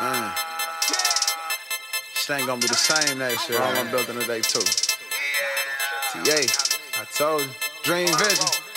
Man. Shit ain't gonna be the same next year. I'm building today, too. TA, I told you. Dream vision.